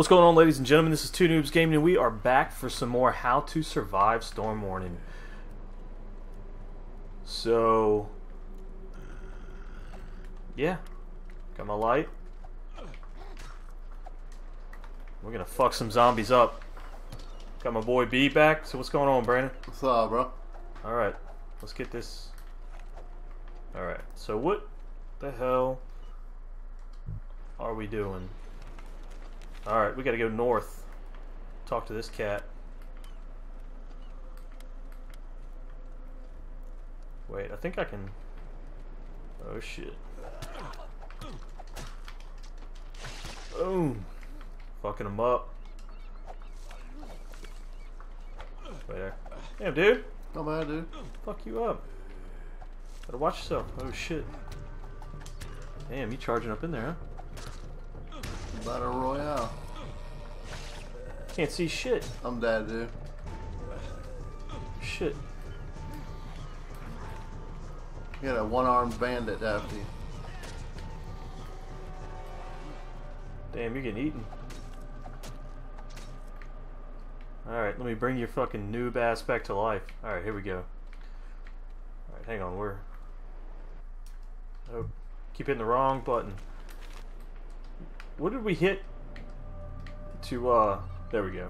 What's going on, ladies and gentlemen? This is Two Noobs Gaming, and we are back for some more How to Survive Storm Warning. So, yeah, got my light. We're gonna fuck some zombies up. Got my boy B back. So what's going on, Brandon? What's up, bro? All right, let's get this. All right. So what the hell are we doing? All right, we got to go north. Talk to this cat. Wait, I think I can. Oh shit. Boom. Fucking him up. Right there. Damn, dude. Not bad, dude. Fuck you up. Gotta watch yourself. Oh shit. Damn, you charging up in there, huh? Battle Royale. Can't see shit. I'm dead, dude. Shit. You got a one-armed bandit after you. Damn, you're getting eaten. Alright, let me bring your fucking noob ass back to life. Alright, here we go. Alright, hang on, we're... Oh, keep hitting the wrong button. What did we hit to, uh... There we go.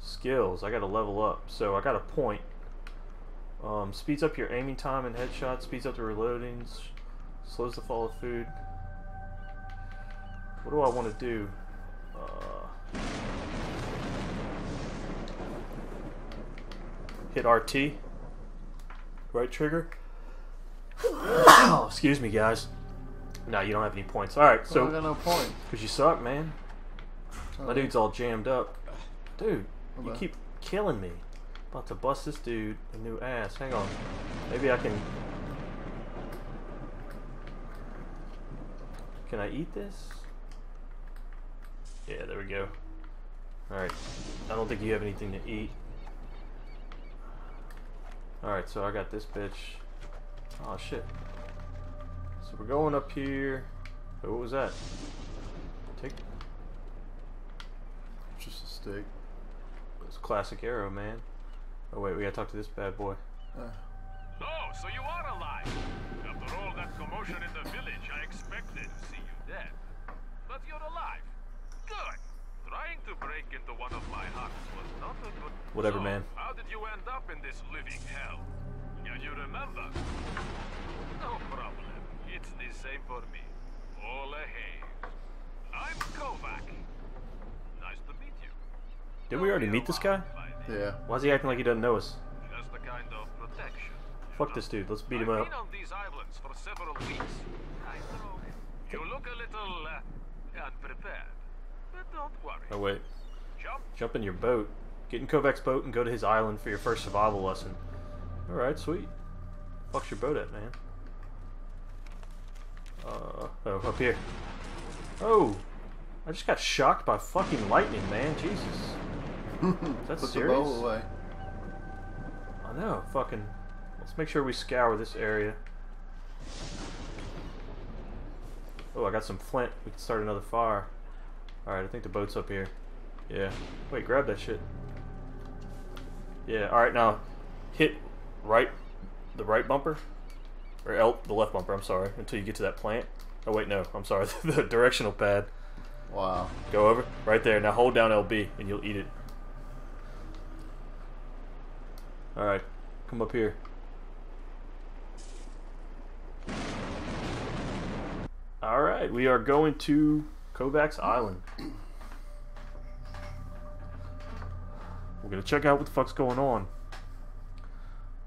Skills, I gotta level up. So I got a point. Um, speeds up your aiming time and headshot, speeds up the reloading, s- slows the fall of food. What do I want to do? Uh, hit RT. Right trigger. Excuse me, guys. No, you don't have any points. All right, So I got no point. because you suck, man. Oh. My Oh, dude's all jammed up. Dude, you keep killing me. About to bust this dude a new ass. Hang on. Maybe I can. Can I eat this? Yeah, there we go. Alright. I don't think you have anything to eat. Alright, so I got this bitch. Oh shit. So we're going up here. Oh, what was that? Take Just a stick. It's classic arrow, man. Oh wait, we gotta talk to this bad boy. Uh, Oh, so you are alive. After all that commotion in the village, I expected to see you dead. But you're alive. Good. Trying to break into one of my huts was not a good... Whatever, So, man. how did you end up in this living hell? Can you remember? No problem. It's the same for me. Ole Hayes. I'm Kovac. Nice to meet you. Did we already meet this guy? yeah. Why is he acting like he doesn't know us? Just a kind of protection. Fuck this dude. Let's beat him I've up. on these islands for several weeks. I know. You look a little uh, unprepared. But don't worry. Oh wait. Jump. Jump in your boat. Get in Kovac's boat and go to his island for your first survival lesson. Alright, sweet. Fuck's your boat at, man? Uh, oh, up here. Oh! I just got shocked by fucking lightning, man. Jesus. That's Put serious? the bow away. I know, fucking. Let's make sure we scour this area. Oh, I got some flint. We can start another fire. Alright, I think the boat's up here. Yeah. Wait, grab that shit. Yeah, alright, now hit right, the right bumper. Or L, the left bumper, I'm sorry, until you get to that plant. Oh, wait, no, I'm sorry. the directional pad. Wow. Go over. Right there. Now hold down LB and you'll eat it. Alright. Come up here. Alright, we are going to Kovac's Island. We're gonna check out what the fuck's going on.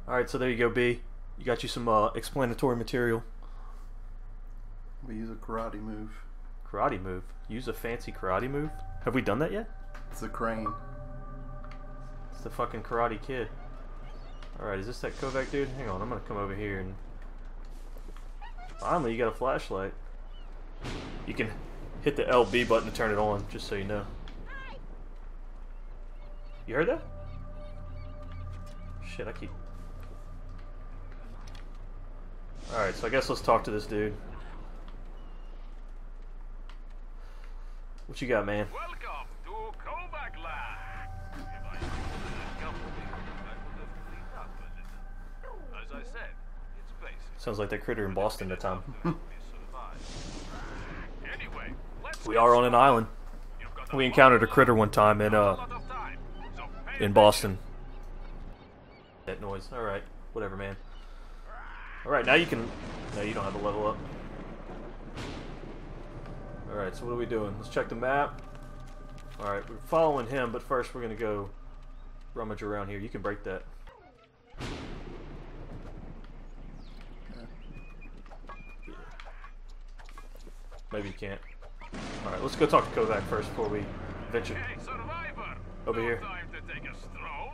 Alright, so there you go, B. You got you some uh, explanatory material. We use a karate move. Karate move. Use a fancy karate move. Have we done that yet? It's a crane. It's the fucking Karate Kid. Alright, is this that Kovac dude? Hang on, I'm gonna come over here and... Finally, you got a flashlight. You can hit the LB button to turn it on, just so you know. You heard that? Shit, I keep... Alright, so I guess let's talk to this dude. What you got, man? Welcome to Kovac Land. If I knew that company, I would have cleaned up a little. As I said, it's basic. Sounds like that critter in Boston that time. To help me survive. Anyway, we are on an island. We encountered a critter one time in uh in. Boston. That noise. All right, whatever, man. All right, now you can. No, you don't have a level up. All right, so what are we doing? Let's check the map. All right, we're following him, but first we're gonna go rummage around here. You can break that. Yeah. Maybe you can't. All right, let's go talk to Kovac first before we venture. Hey! Over here. time to take a stroll.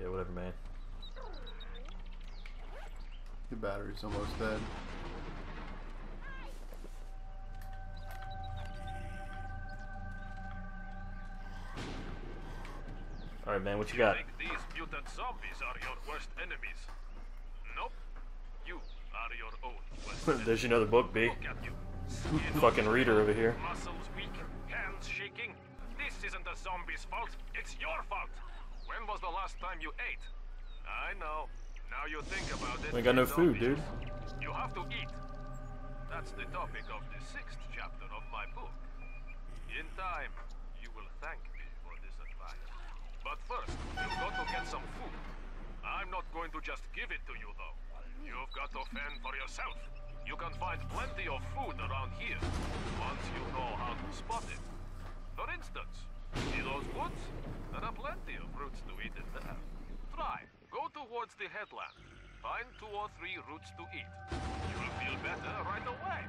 Yeah, whatever, man. Your battery's almost dead. All right, man. What you You got? think these mutant zombies are your worst enemies? Nope. You are your own worst enemy. There's another book, B. Look at you. Skin Fucking reader over here. Muscles weak, hands shaking. This isn't the zombie's fault. It's your fault. When was the last time you ate? I know. Now you think about it. We got no food, dude. You have to eat. That's the topic of the sixth chapter of my book. In time, you will thank me for this advice. But first, you've got to get some food. I'm not going to just give it to you, though. You've got to fend for yourself. You can find plenty of food around here, once you know how to spot it. For instance, see those woods? There are plenty of roots to eat in there. Try. Towards the headland. Find two or three roots to eat. You will feel better right away.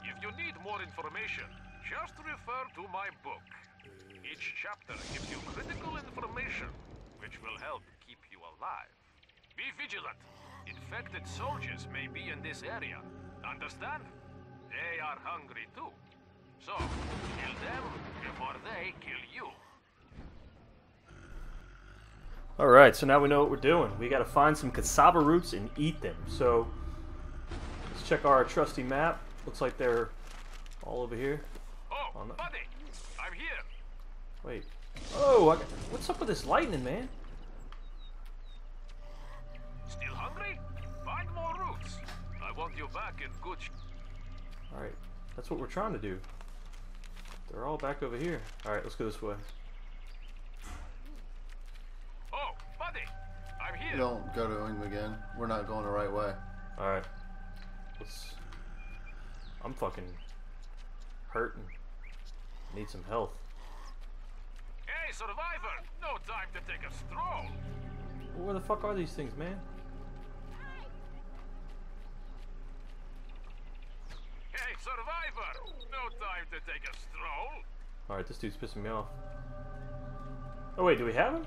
If you need more information, just refer to my book. Each chapter gives you critical information, which will help keep you alive. Be vigilant. Infected soldiers may be in this area. Understand? They are hungry too. So, kill them before they kill you. All right, so now we know what we're doing. We got to find some cassava roots and eat them. So let's check our trusty map. Looks like they're all over here. Oh, no. buddy! I'm here! Wait. Oh, I got, what's up with this lightning, man? Still hungry? Find more roots. I want you back in good All right, that's what we're trying to do. They're all back over here. All right, let's go this way. Oh, buddy! I'm here! Don't go to him again. We're not going the right way. All right, let's. I'm fucking hurting. Need some health. Hey, survivor! No time to take a stroll! Where the fuck are these things, man? Hey, survivor! No time to take a stroll! All right, this dude's pissing me off. Oh wait, do we have him?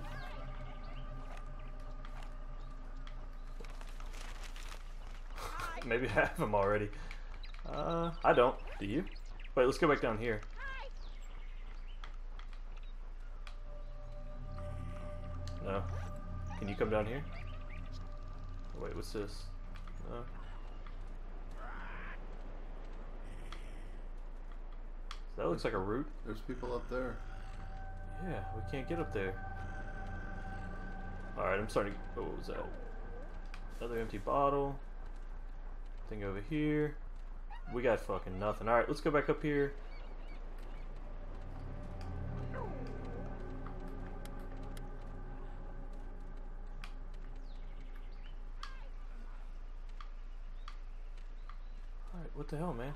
Maybe I have them already. Uh, I don't. Do you? Wait, let's go back down here. No. Can you come down here? Wait, what's this? No. That looks like a root. There's people up there. Yeah, we can't get up there. Alright, I'm starting to. Oh, what was that? Another empty bottle. Thing over here. We got fucking nothing. Alright, let's go back up here. Alright, what the hell, man?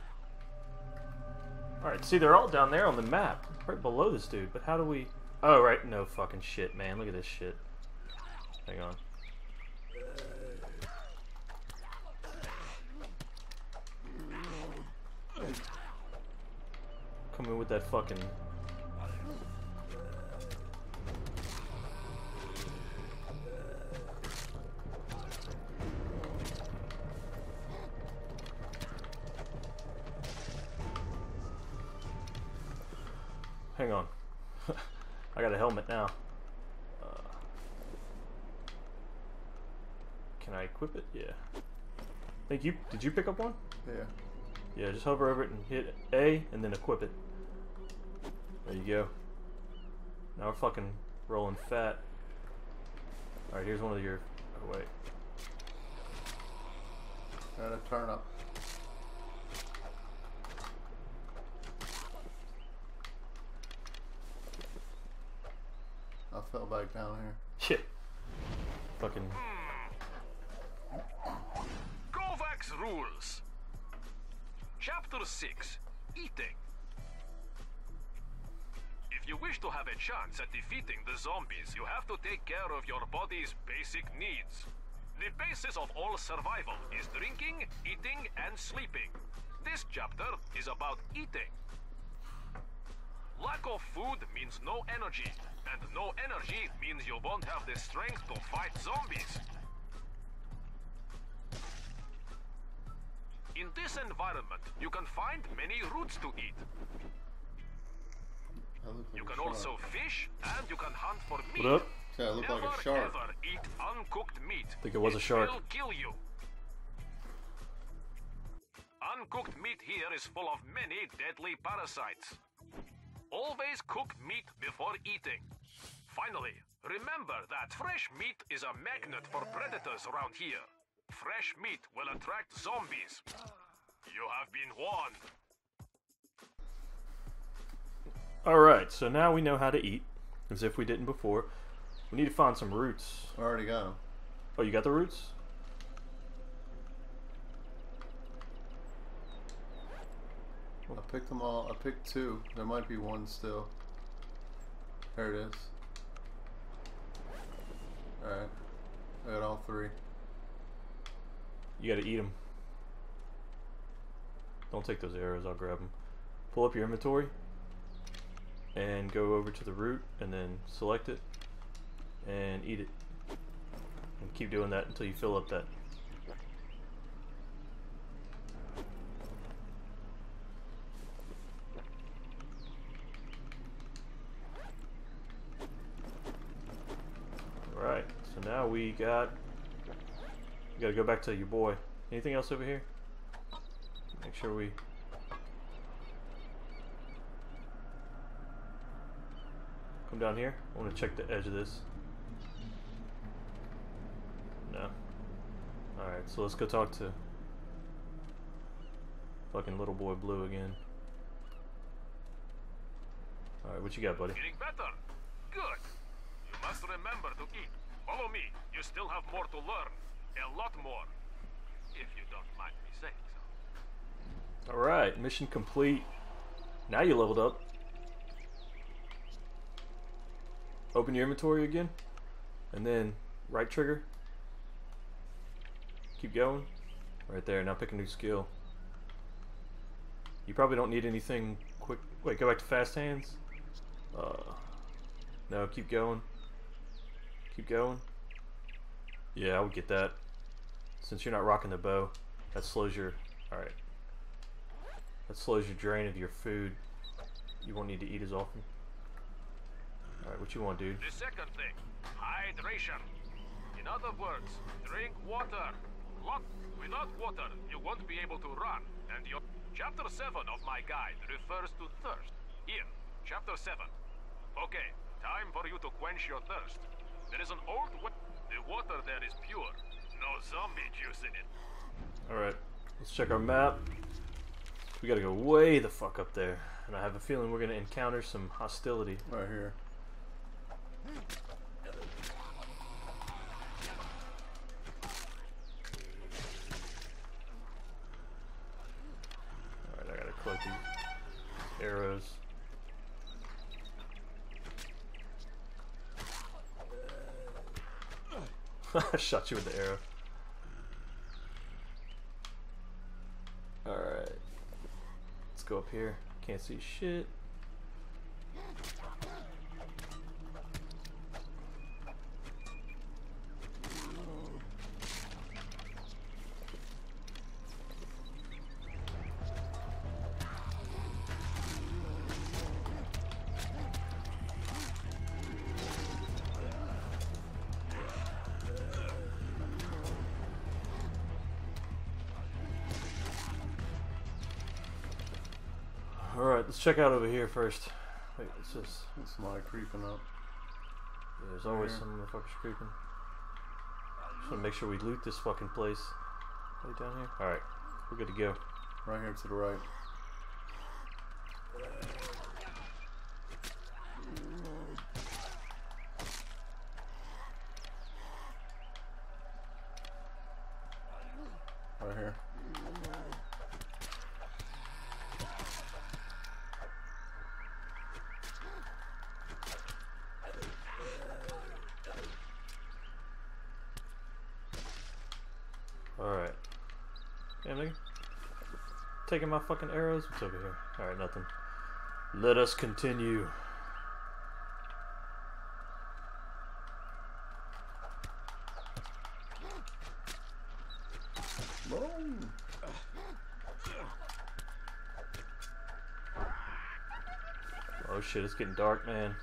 Alright, see, they're all down there on the map, right below this dude, but how do we... Oh, right, no fucking shit, man. Look at this shit. Hang on. Come in with that fucking... Hang on. I got a helmet now. Uh, can I equip it? Yeah. Thank you. Did you pick up one? Yeah. Yeah, just hover over it and hit A and then equip it. There you go. Now we're fucking rolling fat. Alright, here's one of your. Oh, wait. Got a turnip. I fell back down here. Shit. Fucking. Kovac's rules. Chapter 6 Eating. If you wish to have a chance at defeating the zombies, you have to take care of your body's basic needs. The basis of all survival is drinking, eating, and sleeping. This chapter is about eating. Lack of food means no energy, and no energy means you won't have the strength to fight zombies. In this environment, you can find many roots to eat. Like You can shark. also fish, and you can hunt for meat. What up? Yeah, I look Never like a shark. ever eat uncooked meat. Think it was a shark. will kill you. Uncooked meat here is full of many deadly parasites. Always cook meat before eating. Finally, remember that fresh meat is a magnet for predators around here. Fresh meat will attract zombies. You have been warned. Alright, so now we know how to eat, as if we didn't before. We need to find some roots. I already got them. Oh, you got the roots? I picked them all. I picked two. There might be one still. There it is. Alright. I got all three. You gotta eat them. Don't take those arrows, I'll grab them. Pull up your inventory and go over to the root and then select it and eat it. And keep doing that until you fill up that. Alright, so now we got gotta go back to your boy. Anything else over here? Make sure we. Come down here. I want to check the edge of this. No. Alright, so let's go talk to. Fucking little boy blue again. Alright, what you got, buddy? Getting better. Good. You must remember to eat. Follow me. You still have more to learn. A lot more. If you don't mind me saying so. Alright, mission complete. Now you leveled up. Open your inventory again. And then right trigger. Keep going. Right there, now pick a new skill. You probably don't need anything quick. Wait, go back to fast hands. Uh, no, keep going. Keep going. Yeah, I would get that. Since you're not rocking the bow, that slows your. Alright. That slows your drain of your food. You won't need to eat as often. Alright, what you want, dude? The second thing, hydration. In other words, drink water. Lot. Without water, you won't be able to run. And your chapter 7 of my guide refers to thirst. Here, chapter 7. Okay, time for you to quench your thirst. There is an old way. The water there is pure. No zombie juice in it. Alright, let's check our map. We gotta go way the fuck up there. And I have a feeling we're gonna encounter some hostility. Right here. Alright, I gotta collect these arrows. I shot you with the arrow. Alright. Let's go up here. Can't see shit. Check out over here first. Wait, what's this? There's somebody creeping up. Yeah, there's always some motherfuckers creeping. Just wanna make sure we loot this fucking place. Right down here? Alright, we're good to go. Right here to the. Right here. Alright. Yeah, nigga. Taking my fucking arrows? What's over here? Alright, nothing. Let us continue. Oh shit, it's getting dark, man.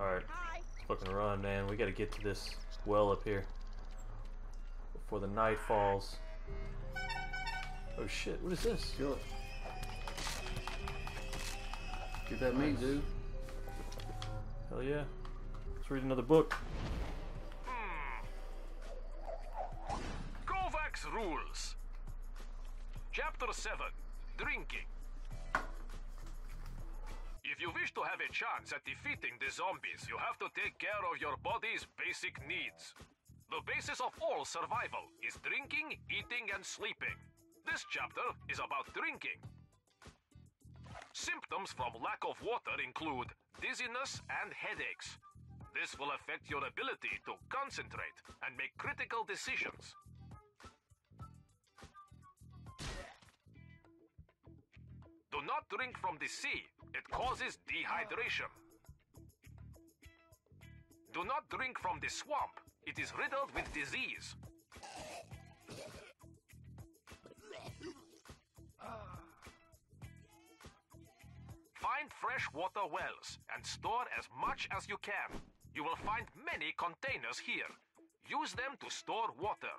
Alright. Fucking run, man. We gotta get to this well up here. Before the night falls. Oh shit, what is this? Kill it. Get that meat, dude. Hell yeah. Let's read another book. Kovac's rules. Chapter 7 Drinking. If you wish to have a chance at defeating the zombies, you have to take care of your body's basic needs. The basis of all survival is drinking, eating, and sleeping. This chapter is about drinking. Symptoms from lack of water include dizziness and headaches. This will affect your ability to concentrate and make critical decisions. Do not drink from the sea. It causes dehydration. Do not drink from the swamp. It is riddled with disease. Find freshwater wells and store as much as you can. You will find many containers here. Use them to store water.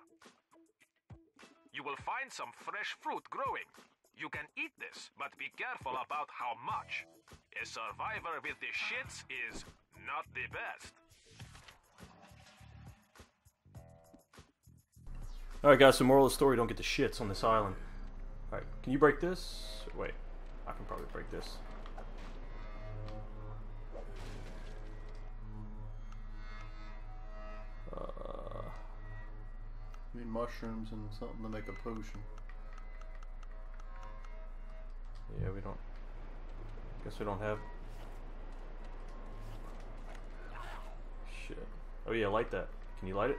You will find some fresh fruit growing. You can eat this, but be careful about how much. A survivor with the shits is not the best. Alright guys, so moral of the story, don't get the shits on this island. Alright, can you break this? Wait, I can probably break this. Uh, Need mushrooms and something to make a potion. yeah, we don't... Guess we don't have... Shit. Oh yeah, light that. Can you light it?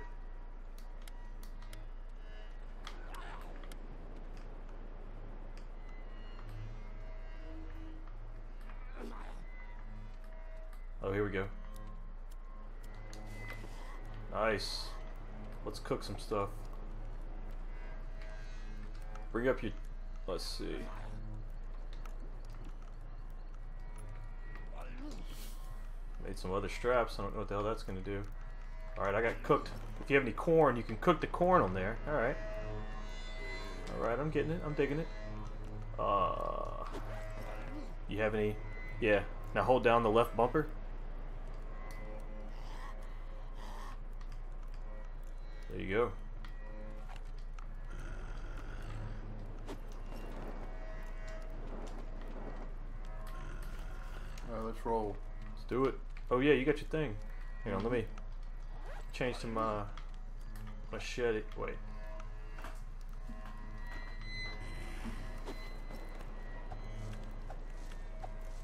Here we go. Nice. Let's cook some stuff. Bring up your. Let's see. Made some other straps. I don't know what the hell that's gonna do. Alright, I got cooked. If you have any corn, you can cook the corn on there. Alright. Alright, I'm getting it. I'm digging it. Uh. You have any? Yeah. Now hold down the left bumper. Go. Alright, let's roll. Let's do it. Oh yeah, you got your thing. Hang on, let me change to my machete. Wait.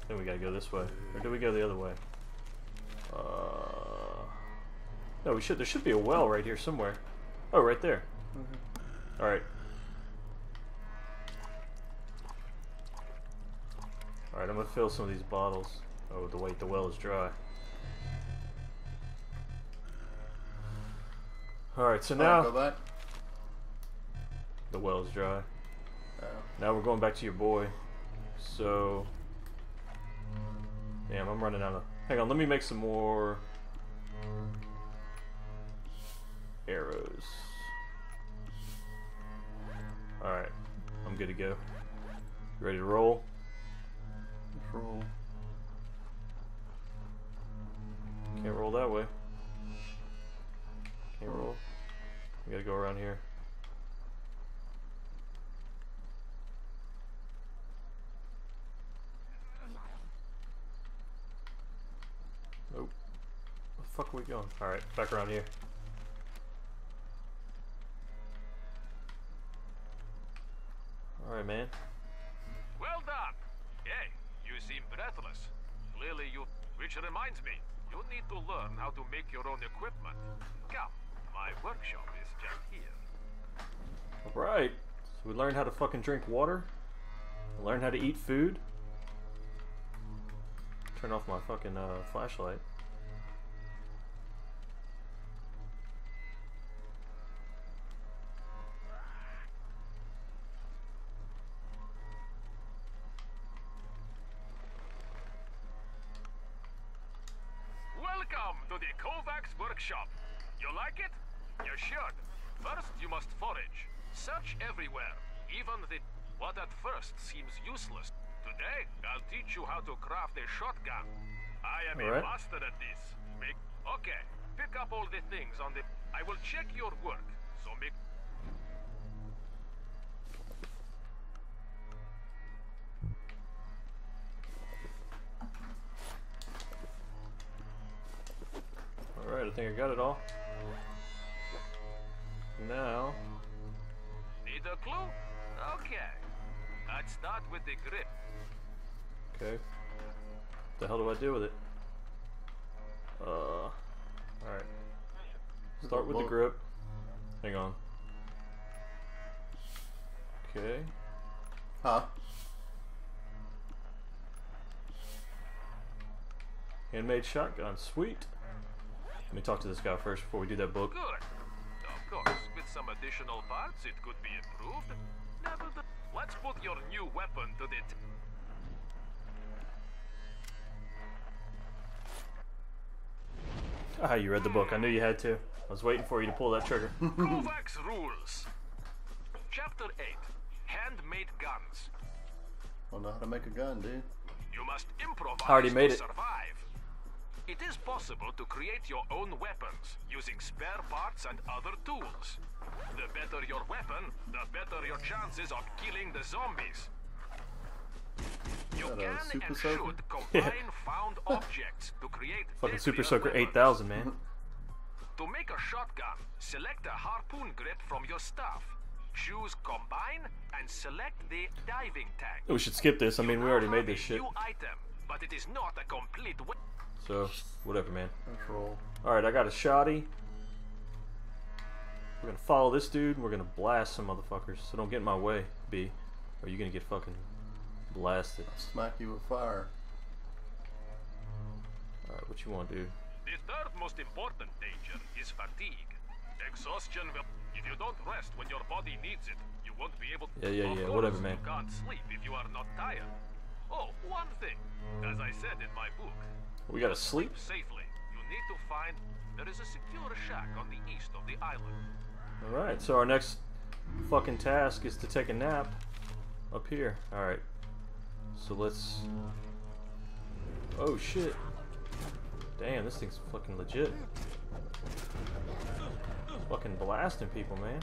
Then we gotta go this way, or do we go the other way? Uh, no, we should. There should be a well right here somewhere. Oh, right there. All right. All right, I'm gonna fill some of these bottles. Oh, the wait, the well is dry. All right, so now back. the well is dry. Yeah. Now we're going back to your boy. So, damn, I'm running out of. Hang on, let me make some more arrows. All right, I'm good to go. Ready to roll? Let's roll. Can't roll that way. Can't roll. We gotta go around here. Nope. Where the fuck are we going? Alright, back around here. Alright, man. Well done. Hey, you seem breathless. Clearly you... Which reminds me, you need to learn how to make your own equipment. Come, my workshop is just here. Alright. So we learned how to fucking drink water. Learn how to eat food. Turn off my fucking uh, flashlight. Seems useless. Today, I'll teach you how to craft a shotgun. I am Alright. a master at this. Make okay. Pick up all the things on the. I will check your work. So make. Alright, I think I got it all. Now, Need a clue? Okay. I'd start with the grip. okay. the hell do I do with it? Uh, alright. Start with the grip. Hang on. Okay. Huh? Handmade shotgun. Sweet. Let me talk to this guy first before we do that book. Good. Of course, with some additional parts, it could be improved. Nevertheless, let's put your new weapon to the. T- Ah, you read the book. I knew you had to. I was waiting for you to pull that trigger. Kovac's rules. Chapter 8 Handmade guns. I know how to make a gun, dude. You must improvise I already made it. survive. It is possible to create your own weapons using spare parts and other tools. The better your weapon, the better your chances of killing the zombies. You Is that a can and Soaker? should combine found objects to create Fucking Super Soaker 8000, man. To make a shotgun, select a harpoon grip from your stuff. Choose combine and select the diving tag. We should skip this. I mean, we already made this shit. New item, but it is not a complete weapon. So, whatever, man. Let's. Alright, I got a shotty. We're gonna follow this dude. and We're gonna blast some motherfuckers. So don't get in my way, B. Or you're gonna get fucking blasted. Smack you with fire. Alright, what you want, dude? The third most important danger is fatigue. Exhaustion will. If you don't rest when your body needs it, you won't be able. Yeah, yeah, yeah, whatever, man. You can't sleep if you are not tired. Oh, one thing. As I said in my book, We gotta sleep? safely, you need to find. There is a secure shack on the east of the island. Alright, so our next fucking task is to take a nap up here. Alright. So let's. Oh shit. Damn, this thing's fucking legit. Fucking blasting people, man.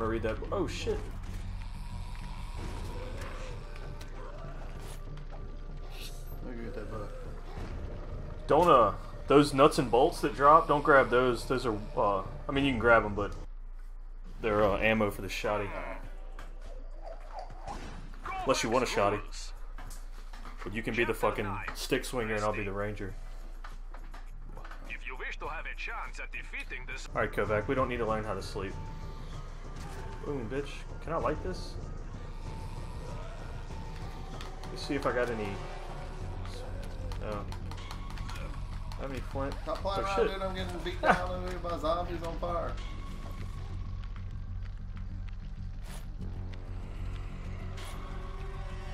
Want to read that. Oh shit. Let me get that book. Don't uh those nuts and bolts that drop. Don't grab those. Those are uh I mean you can grab them, but they're uh, ammo for the shotty. Unless you want a shotty. But you can be the fucking stick swinger and I'll be the ranger. If you wish to have a chance at defeating this, All right, Kovac. We don't need to learn how to sleep. Boom, bitch. Can I light this? Let me see if I got any. No. Have any flint? Stop playing Oh, around, shit. dude. I'm getting beat down by zombies on fire.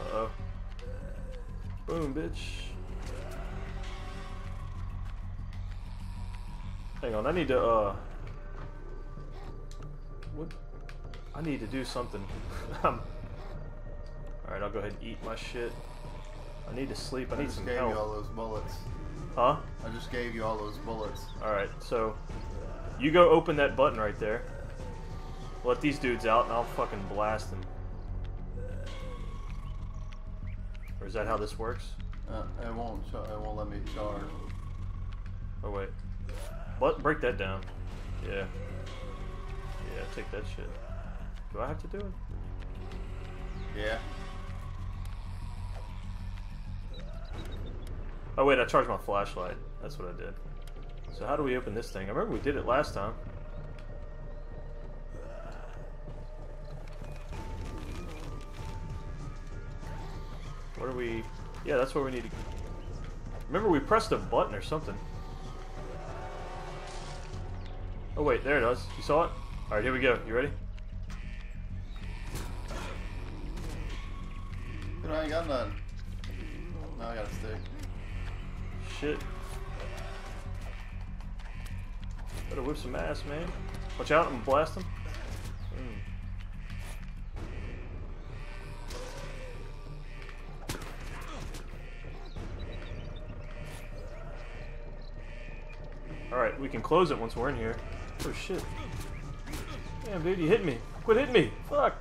Uh oh. Boom, bitch. Hang on, I need to, uh. I need to do something. Um, Alright, I'll go ahead and eat my shit. I need to sleep. I I need just some gave you all those bullets. Huh? I just gave you all those bullets. Alright, so. You go open that button right there. Let these dudes out and I'll fucking blast them. Or is that how this works? Uh, it won't. It won't let me charge. Oh wait. What? Break that down. Yeah. Yeah, take that shit. Do I have to do it? Yeah. Oh wait, I charged my flashlight. That's what I did. So how do we open this thing? I remember we did it last time. What are we... Yeah, that's where we need to... Remember we pressed a button or something. Oh wait, there it is. You saw it? Alright, here we go. You ready? Ass, man. Watch out, I'm gonna blast him. Mm. Alright, we can close it once we're in here. Oh shit. Damn, dude, you hit me. Quit hitting me. Fuck.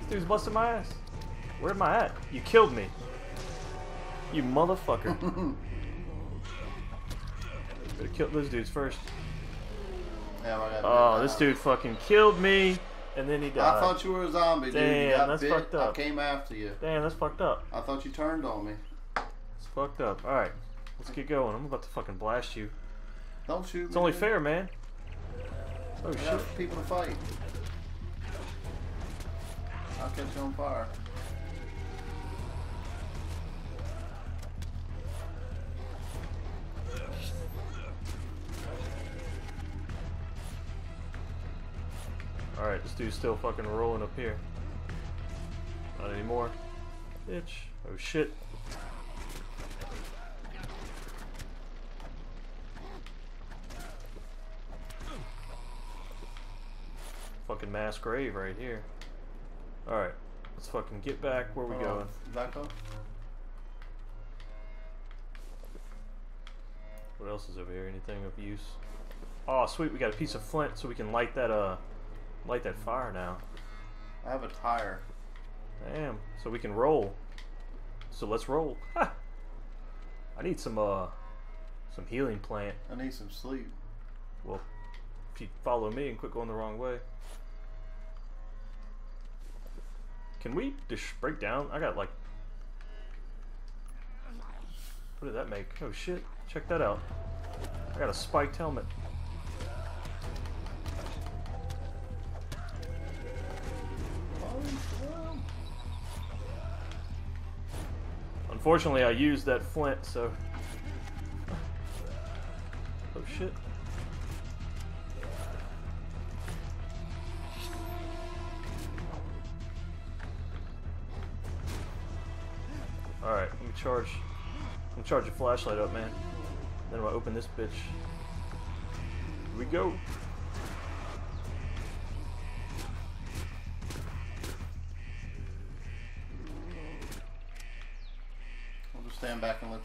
This dude's busting my ass. Where am I at? You killed me. You motherfucker. Better kill those dudes first. Damn, Oh, this dude fucking killed me, and then he died. I thought you were a zombie, dude. Damn, you got that's bit. fucked up. I came after you. Damn, that's fucked up. I thought you turned on me. It's fucked up. Alright, let's get going. I'm about to fucking blast you. Don't shoot me. It's only dude. fair, man. Oh shit. people to fight. I'll catch you on fire. Alright, this dude's still fucking rolling up here. Not anymore. Bitch. Oh shit. Fucking mass grave right here. Alright, let's fucking get back. Where we Hold on. going? Back up. What else is over here? Anything of use? Oh, sweet, we got a piece of flint so we can light that, uh, light that fire now. I have a tire. Damn, so we can roll. So let's roll. Ha! I need some, uh, some healing plant. I need some sleep. Well, if you follow me and quit going the wrong way. Can we just break down? I got like. What did that make? Oh shit. Check that out. I got a spiked helmet. Unfortunately, I used that flint, so. Oh shit. Alright, let me charge. Let me charge the flashlight up, man. Then I'm gonna open this bitch. Here we go.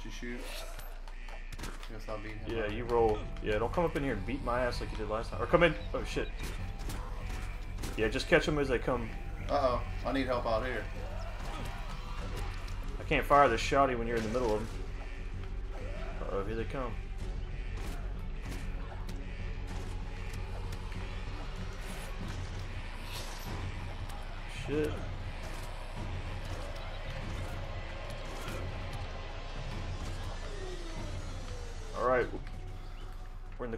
You shoot. Guess I'll beat him. Yeah, up. you roll. Yeah, don't come up in here and beat my ass like you did last time. Or come in. Oh shit. Yeah, just catch them as they come. Uh oh, I need help out here. I can't fire this shotty when you're in the middle of them. Uh oh, here they come. Shit.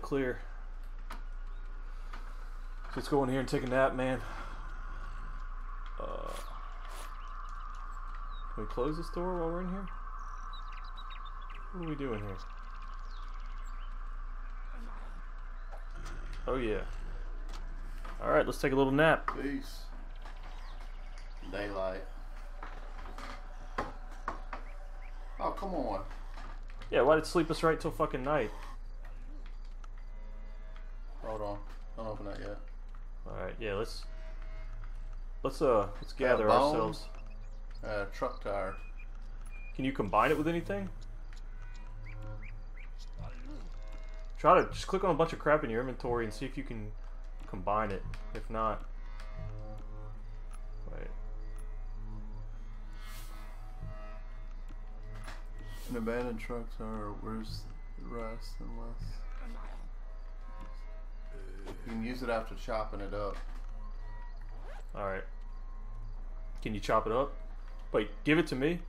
Clear. Let's go in here and take a nap, man. Uh, Can we close this door while we're in here? What are we doing here? Oh yeah. Alright, let's take a little nap. Peace. Daylight. Oh, come on. Yeah, why did it sleep us right till fucking night? Hold on. Don't open that yet. Alright, yeah, let's let's uh let's gather bone? ourselves. Uh, truck tire. Can you combine it with anything? Try to just click on a bunch of crap in your inventory and see if you can combine it. If not, wait. An abandoned truck tire. Where's the rest unless you can use it after chopping it up. All right. Can you chop it up? Wait, give it to me.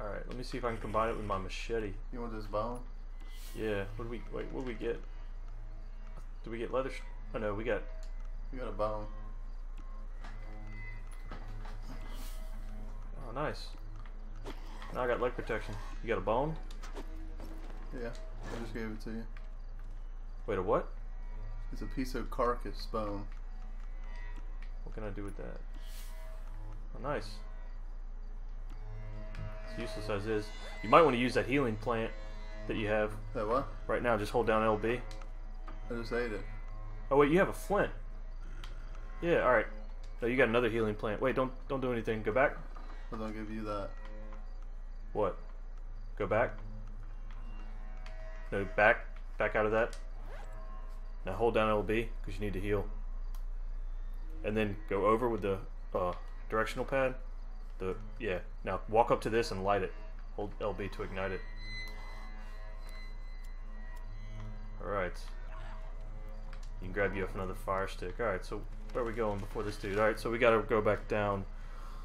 All right, let me see if I can combine it with my machete. You want this bone? Yeah. What do we wait? What do we get? Do we get leather? Oh no, we got. We got a bone. Oh, nice. Now I got leg protection. You got a bone? Yeah, I just gave it to you. Wait, a what? It's a piece of carcass bone. What can I do with that? Oh, nice. It's useless as is. You might want to use that healing plant that you have That what? right now. Just hold down LB. I just ate it. Oh wait, you have a flint. Yeah, all right. No, you got another healing plant. Wait, don't don't do anything. Go back. I'll give you that. What? Go back. No, back. Back out of that. Now hold down LB because you need to heal. And then go over with the uh, directional pad. The yeah. Now walk up to this and light it. Hold LB to ignite it. All right. You can grab you up another fire stick. All right. So where are we going before this dude? All right. So we got to go back down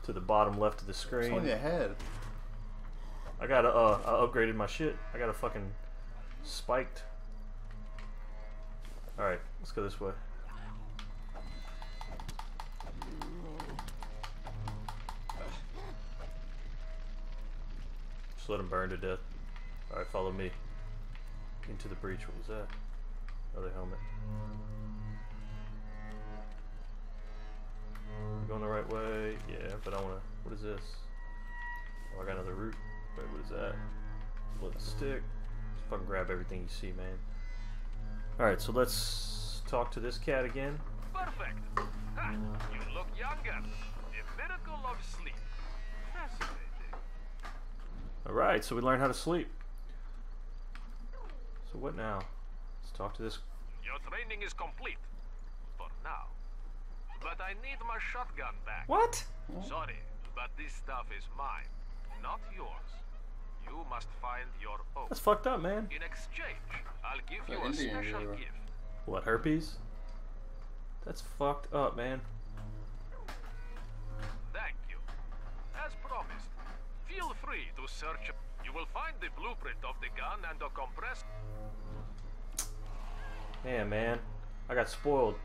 to the bottom left of the It's screen. on your head. I got a, uh, I upgraded my shit. I got a fucking spiked. Alright, let's go this way. Just let him burn to death. Alright, follow me. Into the breach. What was that? Another helmet. We going the right way? Yeah, but I wanna. What is this? Oh, I got another root. Wait, what is that? Split stick. Fucking grab everything you see, man. Alright, so let's talk to this cat again. Perfect. Ha, you look younger. The miracle of sleep. Fascinating. Alright, so we learned how to sleep. So what now? Let's talk to this. Your training is complete. For now. But I need my shotgun back. What? Sorry, but this stuff is mine, not yours. You must find your own. That's fucked up, man. In exchange, I'll give you a special gift. What, herpes? That's fucked up, man. Thank you. As promised, feel free to search. You will find the blueprint of the gun and the compressed. Yeah, man. I got spoiled.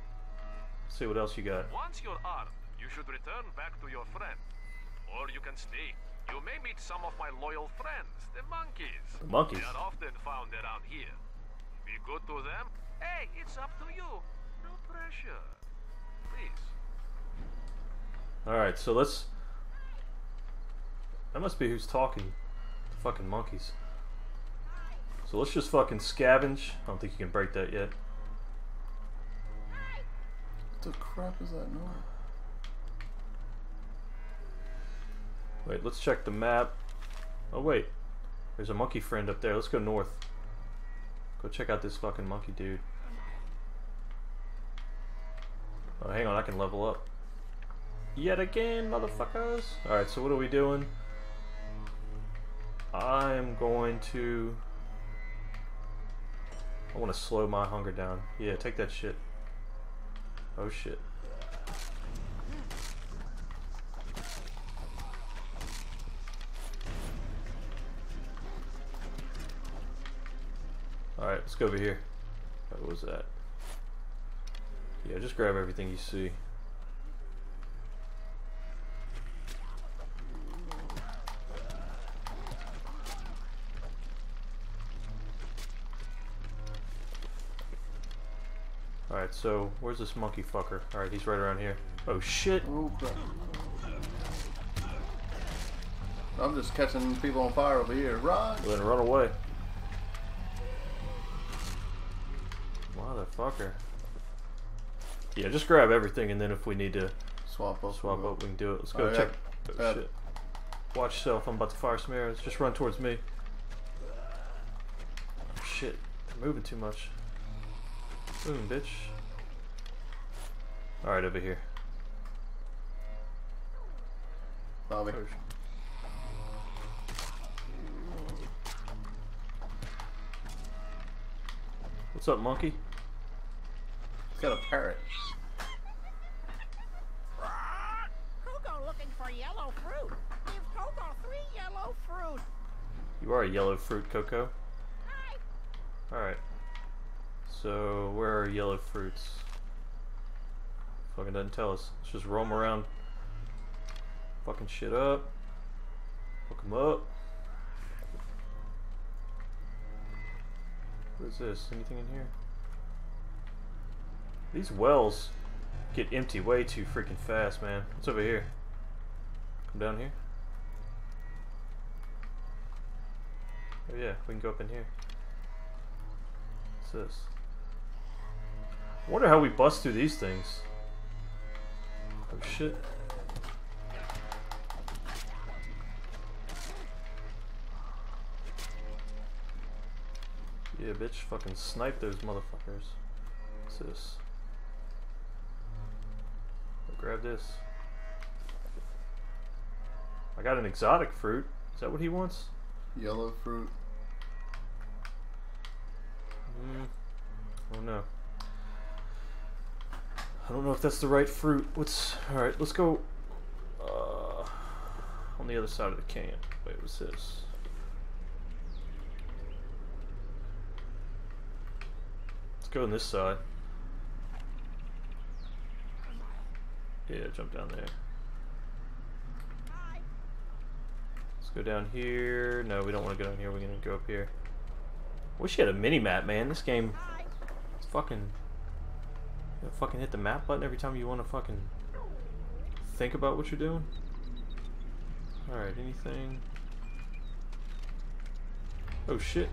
Let's see what else you got. Once you're armed, you should return back to your friend. Or you can stay. You may meet some of my loyal friends, the monkeys. The monkeys? They are often found around here. Be good to them. Hey, it's up to you. No pressure. Please. Alright, so let's. That must be who's talking. The fucking monkeys. So let's just fucking scavenge. I don't think you can break that yet. What the crap is that noise? Wait, let's check the map. Oh wait, there's a monkey friend up there. Let's go north. Go check out this fucking monkey dude. Oh, hang on, I can level up. Yet again, motherfuckers. Alright, so what are we doing? I am going to... I want to slow my hunger down. Yeah, take that shit. Oh shit. Alright, let's go over here. What was that? Yeah, just grab everything you see. Alright, so where's this monkey fucker? Alright, he's right around here. Oh shit! Oh, I'm just catching people on fire over here. Run! Then run away. Yeah, just grab everything and then if we need to Swap up. swap up, we can do it. Let's go check. Oh shit. Watch yourself, I'm about to fire some arrows. Just run towards me. Oh, shit, they're moving too much. Boom, bitch. Alright, over here. Bobby. Oh, What's up, monkey? He's got a parrot. Coco looking for yellow fruit. Give Coco three yellow fruit. You are a yellow fruit, Coco. Hi. Alright. So, where are yellow fruits? Fucking doesn't tell us. Let's just roam around. Fucking shit up. Fuck 'em up. What is this? Anything in here? These wells get empty way too freaking fast, man. What's over here? Come down here? Oh yeah, we can go up in here. What's this? I wonder how we bust through these things. Oh shit. Yeah, bitch, fucking snipe those motherfuckers. What's this? Grab this. I got an exotic fruit. Is that what he wants? Yellow fruit. Mm, I don't know. I don't know if that's the right fruit. What's all right? Let's go uh, on the other side of the can. Wait, what's this? Let's go on this side. Yeah, jump down there. Let's go down here. No, we don't want to go down here. We're gonna go up here. Wish you had a mini map, man. This game It's fucking. You fucking hit the map button every time you want to fucking think about what you're doing. Alright, anything? Oh shit.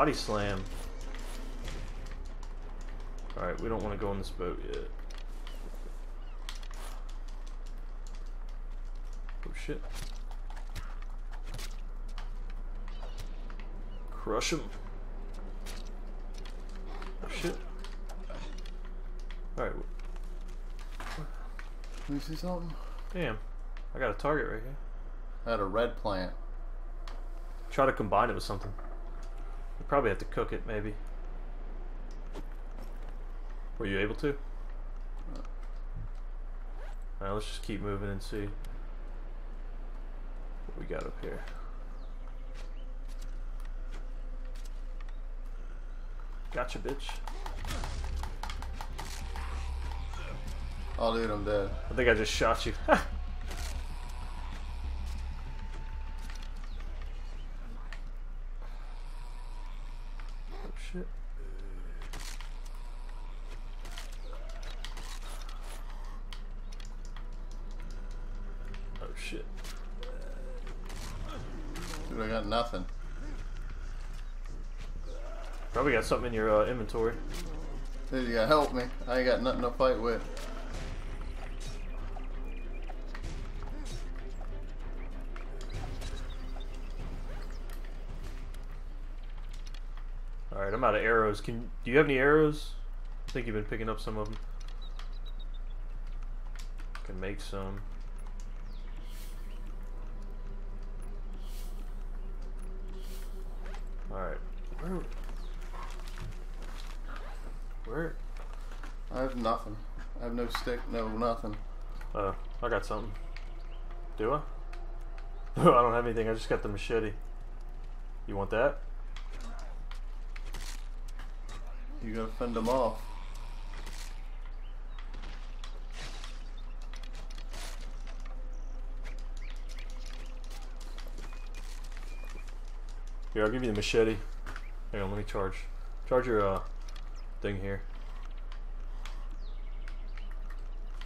Body slam. Alright, we don't want to go on this boat yet. Oh shit. Crush him. Oh shit. Alright, Let me see something. damn. I got a target right here. I had a red plant. Try to combine it with something. Probably have to cook it, maybe. Were you able to? Alright, let's just keep moving and see what we got up here. Gotcha, bitch. Oh, dude, I'm dead. I think I just shot you. oh shit. Oh shit. Dude, I got nothing. Probably got something in your uh, inventory. Dude, you gotta help me. I ain't got nothing to fight with. Alright, I'm out of arrows. Can do you have any arrows? I think you've been picking up some of them. Can make some. Alright. Where Where nothing. I have no stick, no nothing. Uh, I got something. Do I? I don't have anything. I just got the machete. You want that? You gotta fend them off. Here, I'll give you the machete. Hang on, let me charge. Charge your uh thing here.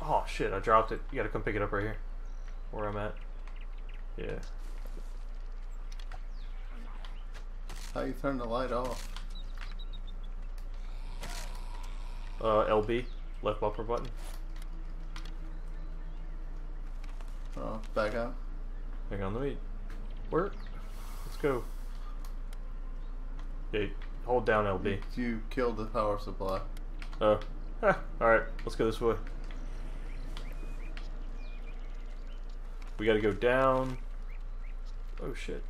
Oh shit, I dropped it. You gotta come pick it up right here. Where I'm at. Yeah. How you turn the light off? Uh LB, left bumper button. Oh, back out. Hang on, let me work. Let's go. Okay, hold down LB. You, you killed the power supply. Oh. Alright, let's go this way. We gotta go down. Oh shit.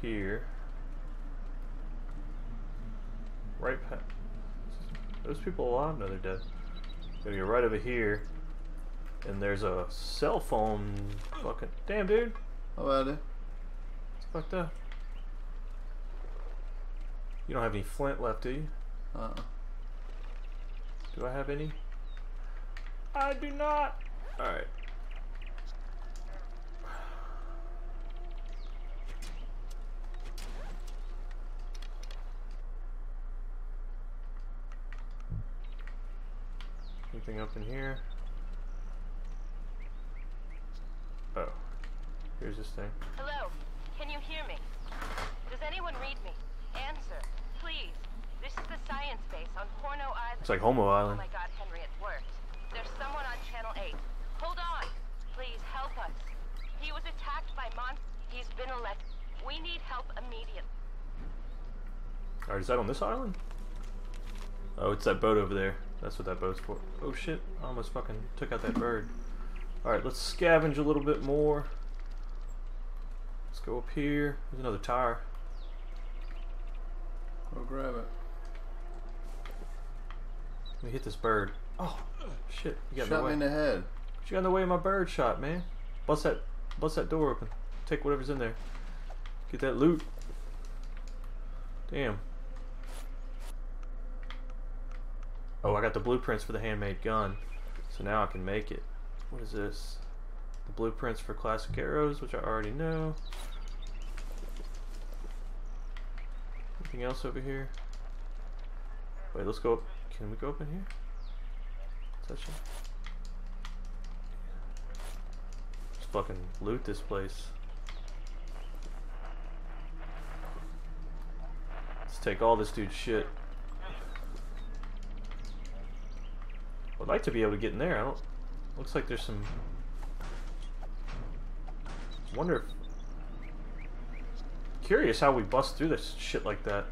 Here. Right past. Those people alive? No, they're dead. Gotta go right over here. And there's a cell phone fucking. Damn, dude. How about it? It's fucked up. You don't have any flint left, do you? Uh -uh. Do I have any? I do not. Alright. Anything up in here? Oh. Here's this thing. Hello, can you hear me? Does anyone read me? Answer, please. This is the science base on Horno Island. It's like Homo Island. Oh my god, Henry, it worked. There's someone on Channel 8. Hold on. Please help us. He was attacked by mon. He's been elected. We need help immediately. Alright, is that on this island? Oh, it's that boat over there. That's what that boat's for. Oh shit, I almost fucking took out that bird. Alright, let's scavenge a little bit more. Let's go up here. There's another tire. Go grab it. Let me hit this bird. Oh, shit. You got in the Shot me in the head. You got in the way of my bird shot, man. Bust that, bust that door open. Take whatever's in there. Get that loot. Damn. Oh, I got the blueprints for the handmade gun. So now I can make it. What is this? The blueprints for classic arrows, which I already know. Anything else over here? Wait, let's go up. Can we go up in here? Touch it. Let's fucking loot this place. Let's take all this dude's shit. I'd like to be able to get in there. I don't. Looks like there's some. Wonder if. Curious how we bust through this shit like that.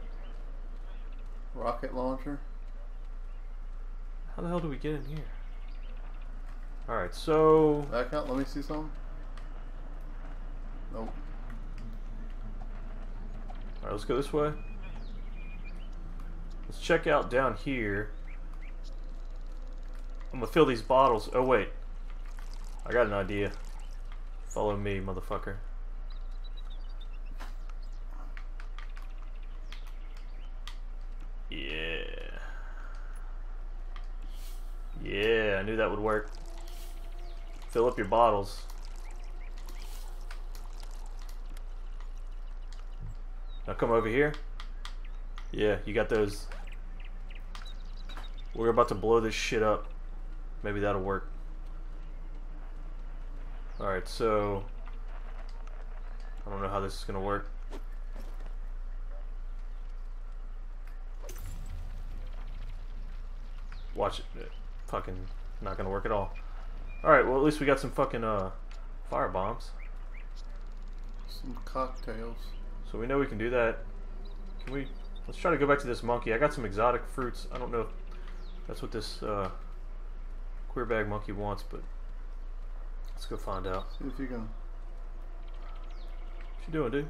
Rocket launcher. How the hell do we get in here? Alright, so. Back out. Let me see something. Nope. Alright, let's go this way. Let's check out down here. I'm gonna fill these bottles. Oh, wait. I got an idea. Follow me, motherfucker. Yeah. Yeah, I knew that would work. Fill up your bottles. Now come over here. Yeah, you got those. We're about to blow this shit up. Maybe that'll work. Alright, so... I don't know how this is gonna work. Watch it. Fucking not gonna work at all. Alright, well at least we got some fucking uh fire bombs. Some cocktails. So we know we can do that. Can we? Let's try to go back to this monkey. I got some exotic fruits. I don't know if that's what this uh, queer bag monkey wants, but let's go find out. See if you can. What you doing, dude?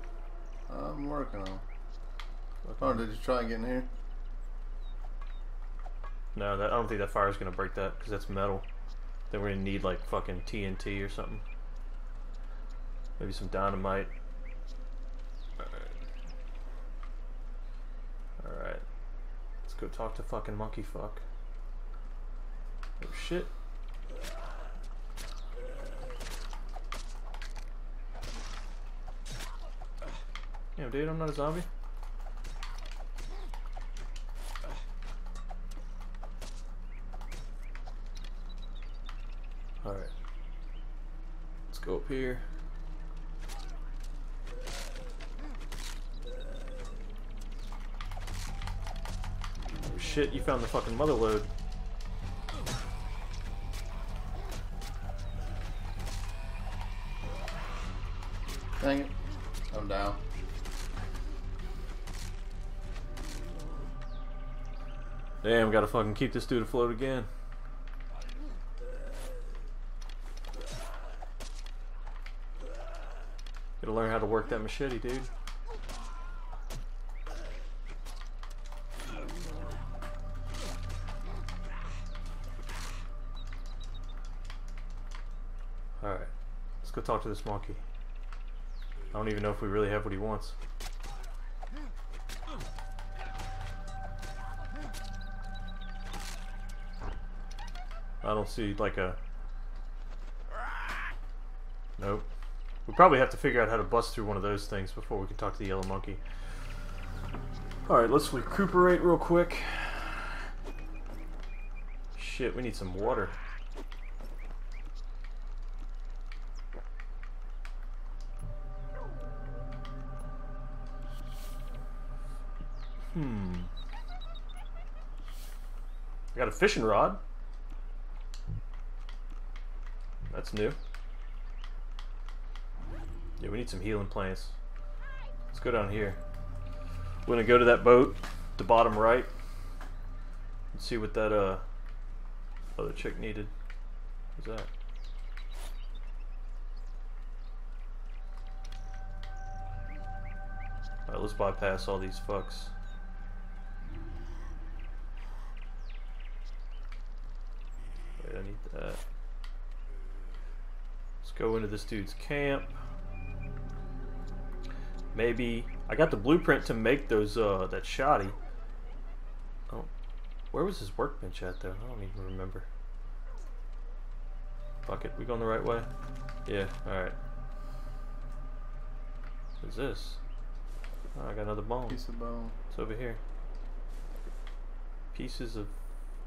I'm working on. It. Oh, did you try and get in here? No, that, I don't think that fire's gonna break that because that's metal. Then we're gonna need like fucking TNT or something. Maybe some dynamite. Alright. Alright. Let's go talk to fucking monkey fuck. Oh shit. Damn dude, I'm not a zombie. Alright. Let's go up here. Oh shit, you found the fucking mother load. Dang it. I'm down. Damn, gotta fucking keep this dude afloat again. Gotta learn how to work that machete, dude. Alright, let's go talk to this monkey. I don't even know if we really have what he wants. I don't see like a. Nope. We probably have to figure out how to bust through one of those things before we can talk to the yellow monkey. Alright, let's recuperate real quick. Shit, we need some water. Hmm. I got a fishing rod. That's new. Need some healing plants. Let's go down here. We're gonna go to that boat, the bottom right, and see what that uh other chick needed. What's that? Alright, let's bypass all these fucks. Wait, I need that. Let's go into this dude's camp. Maybe I got the blueprint to make those uh that shoddy. Oh, where was his workbench at though? I don't even remember. Fuck it, we going the right way? Yeah, alright. What's this? Oh, I got another bone. Piece of bone. It's over here. Pieces of.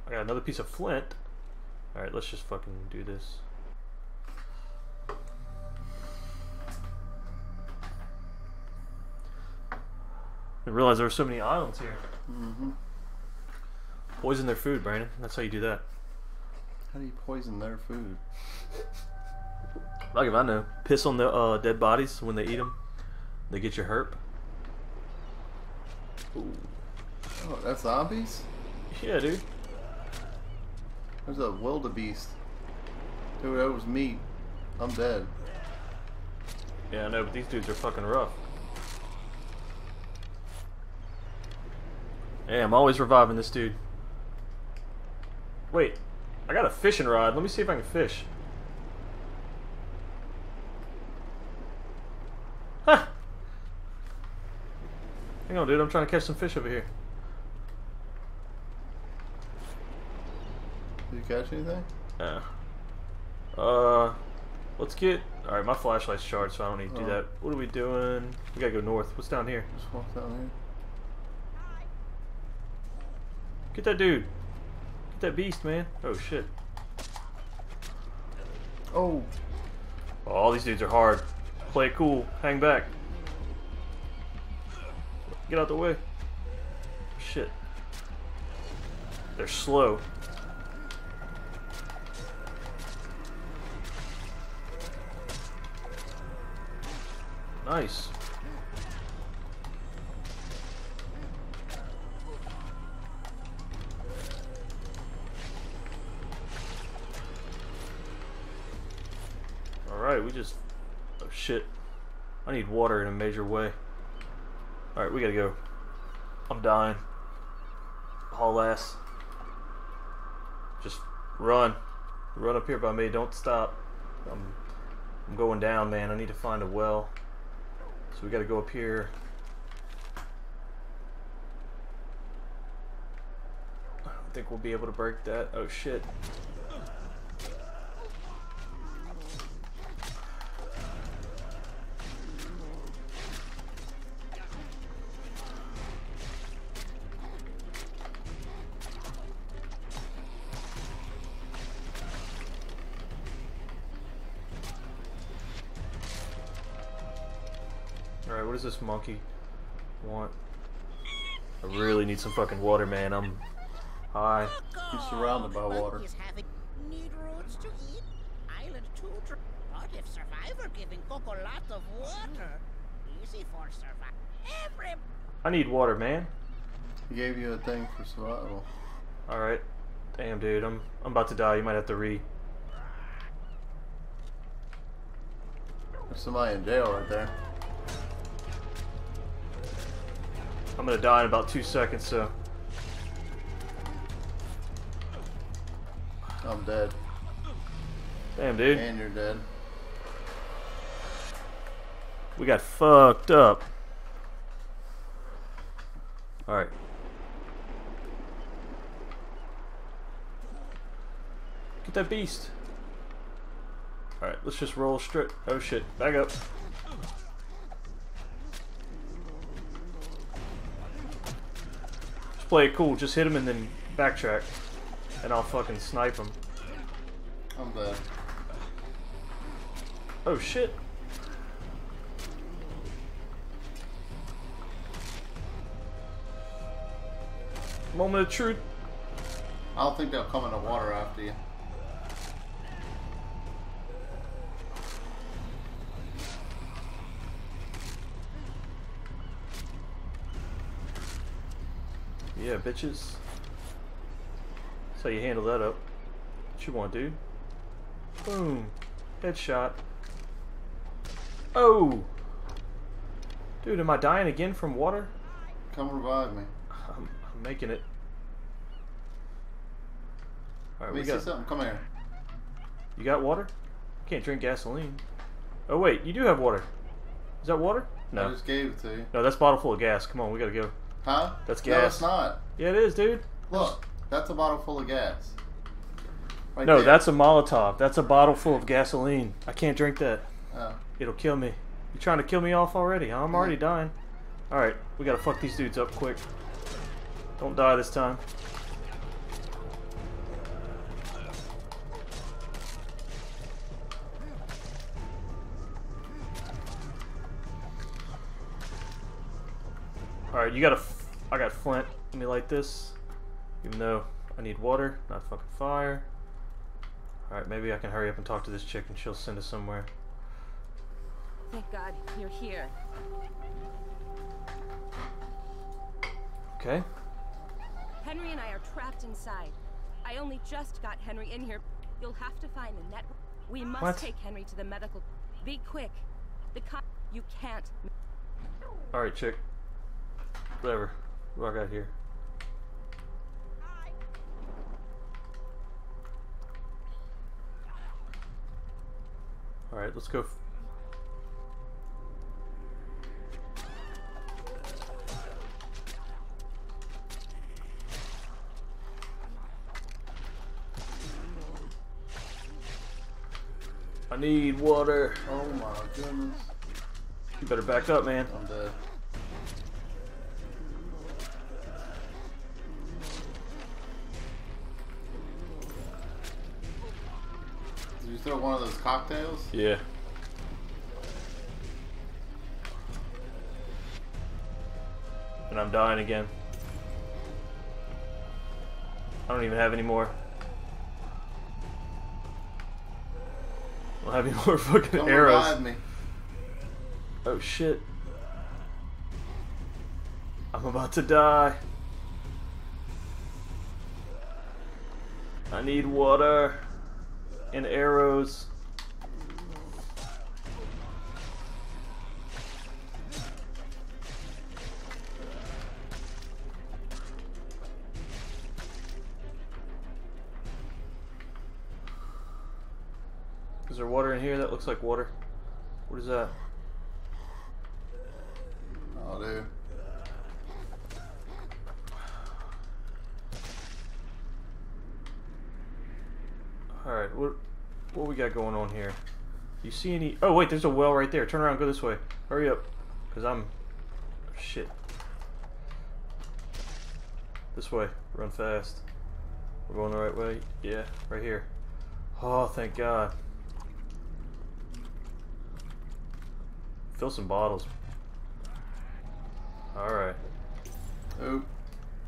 I got another piece of flint. Alright, let's just fucking do this. I realized there were so many islands here. Mm-hmm. Poison their food, Brandon. That's how you do that. How do you poison their food? Like if I know. Piss on the uh, dead bodies when they eat them. They get your herp. Ooh. Oh, that's zombies? Yeah, dude. There's a wildebeest. Dude, that was meat. I'm dead. Yeah, I know, but these dudes are fucking rough. Hey, I'm always reviving this dude. Wait, I got a fishing rod. Let me see if I can fish. Huh! Hang on, dude. I'm trying to catch some fish over here. Did you catch anything? Yeah. Uh, let's get. All right, my flashlight's charged, so I don't need to do Oh. that. What are we doing? We gotta go north. What's down here? Just walk down here. Get that dude. Get that beast, man. Oh shit. Oh, Oh, all these dudes are hard. Play it cool. Hang back. Get out the way. Shit. They're slow. Nice. Alright, we just... Oh shit. I need water in a major way. Alright, we gotta go. I'm dying. Haul ass. Just run. Run up here by me. Don't stop. I'm, I'm going down, man. I need to find a well. So we gotta go up here. I don't think we'll be able to break that. Oh shit. Does this monkey want? I really need some fucking water, man. I'm high. He's surrounded by water. he's need roots to eat. Island two dr- What if survivor giving Coco lot of water? Easy for survivor. Every I need water, man. He gave you a thing for survival. Alright. Damn, dude. I'm I'm about to die. You might have to re. There's somebody in jail right there. I'm gonna die in about two seconds, so. I'm dead. Damn, dude. And you're dead. We got fucked up. Alright. Get that beast. Alright, let's just roll straight. Oh shit, back up. Play it cool, just hit him and then backtrack. And I'll fucking snipe him. I'm dead. Oh shit. Moment of truth. I don't think they'll come in the water after you. Yeah, bitches. That's how you handle that up. What you want, dude? Boom. Headshot. Oh! Dude, am I dying again from water? Come revive me. I'm, I'm making it. Alright, we got. something. Come here. You got water? Can't drink gasoline. Oh wait, you do have water. Is that water? No. I just gave it to you. No, that's a bottle full of gas. Come on, we gotta go. Huh? That's gas. No, it's not. Yeah, it is, dude. Look, that's a bottle full of gas. Right no, there. that's a Molotov. That's a bottle full of gasoline. I can't drink that. Oh. It'll kill me. You're trying to kill me off already? huh? I'm already dying. Alright, we gotta fuck these dudes up quick. Don't die this time. Alright, you got a. F- I got flint. Let me light this. Even though I need water, not fucking fire. Alright, maybe I can hurry up and talk to this chick and she'll send us somewhere. Thank God you're here. Okay? Henry and I are trapped inside. I only just got Henry in here. You'll have to find the network. We must What? take Henry to the medical. Be quick. The co- you can't. Alright, chick. Whatever. I got here? Alright, let's go. I need water. Oh my goodness. You better back up, man. I'm dead. Throw one of those cocktails? Yeah. And I'm dying again. I don't even have any more. I don't have any more fucking Come arrows. me. Oh shit. I'm about to die. I need water and arrows. Is there water in here? That looks like water. What is that? See any Oh wait, there's a well right there. Turn around, go this way. Hurry up. Cause I'm shit. This way. Run fast. We're going the right way? Yeah, right here. Oh, thank God. Fill some bottles. Alright. Oop.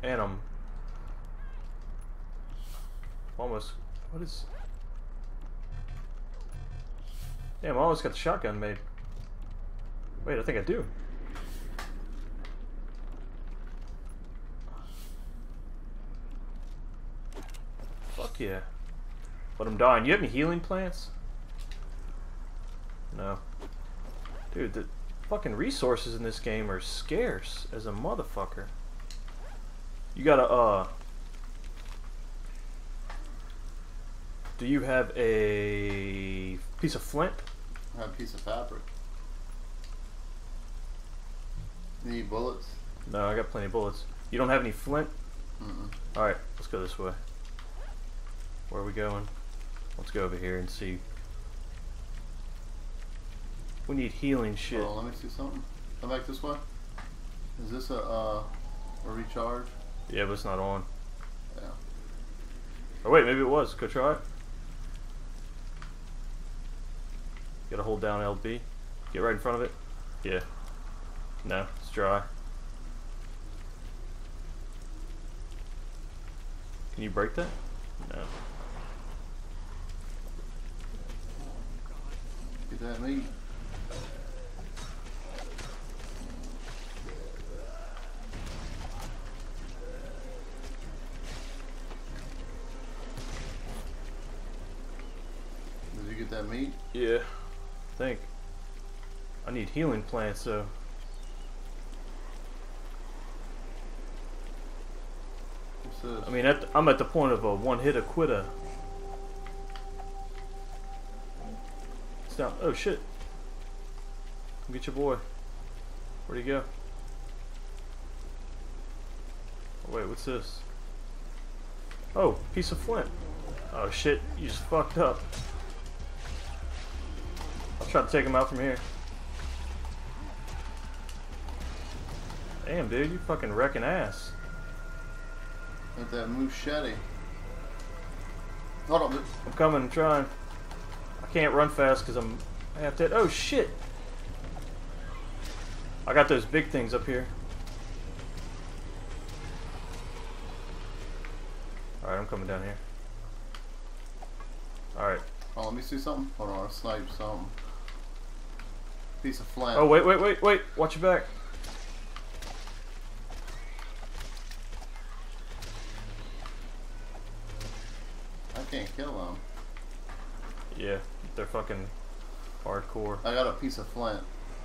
And I'm almost. What is. Damn, I almost got the shotgun made. Wait, I think I do. Fuck yeah. Him die. And you have any healing plants? No. Dude, the fucking resources in this game are scarce as a motherfucker. You gotta, uh... Do you have a piece of flint? I have a piece of fabric. Need bullets? No, I got plenty of bullets. You don't have any flint? Mm-mm. Alright, let's go this way. Where are we going? Let's go over here and see. We need healing shit. On, let me see something. Come back this way. Is this a uh a recharge? Yeah, but it's not on. Yeah. Oh wait, maybe it was. Go try it. Gotta hold down LB. Get right in front of it. Yeah. No, it's dry. Can you break that? No. Get that meat. Did you get that meat? Yeah. I think. I need healing plants, so. I mean, at the, I'm at the point of a one-hit quitter. It's down. Oh shit! Get your boy. Where'd he go? Oh, wait, what's this? Oh, piece of flint. Oh shit! You just fucked up. I'll try to take him out from here. Damn, dude, you fucking wrecking ass. With that machete. Hold on. dude. I'm coming, I'm trying. I can't run fast because I'm half dead. Oh shit! I got those big things up here. Alright, I'm coming down here. Alright. Oh, let me see something. Hold on, I sniped something. Piece of flint. Oh, wait, wait, wait, wait. Watch your back. I can't kill them. Yeah, they're fucking hardcore. I got a piece of flint.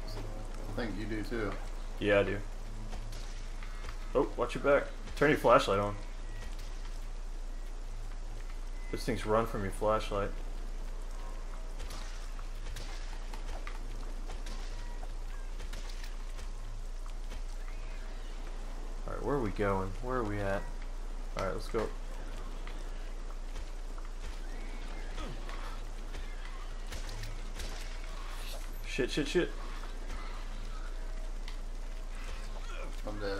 I think you do too. Yeah, I do. Oh, watch your back. Turn your flashlight on. Those things run from your flashlight. Alright, where are we going? Where are we at? Alright, let's go. Shit, shit, shit. I'm dead.